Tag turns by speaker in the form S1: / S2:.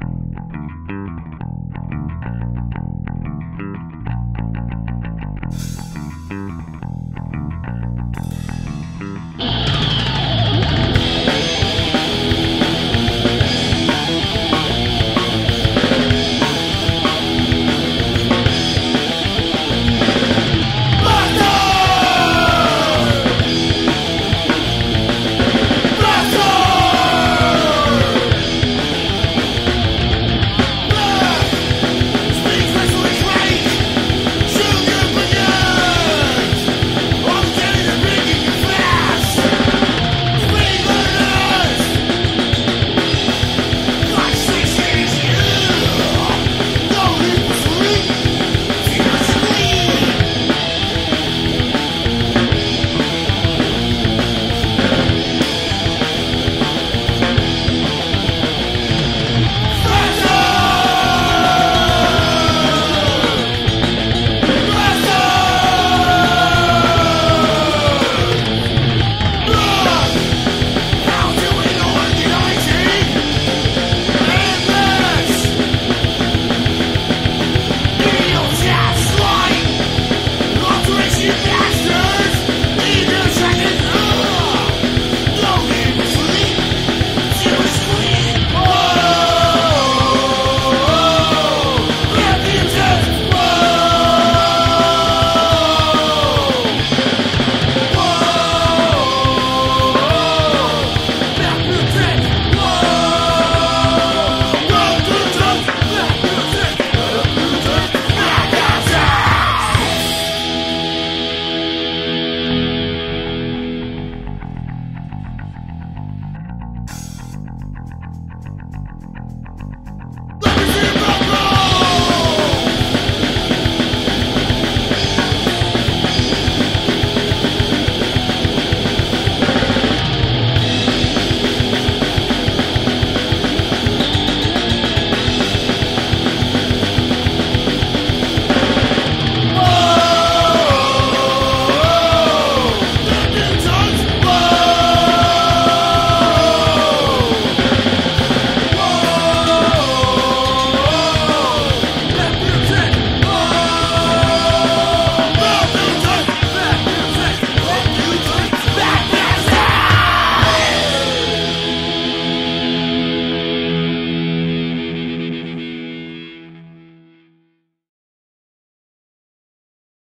S1: you.